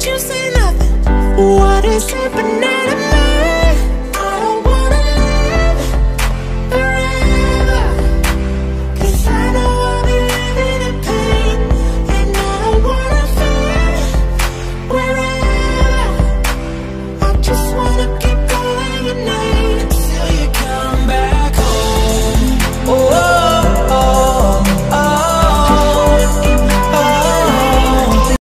but you say nothing. What is happening?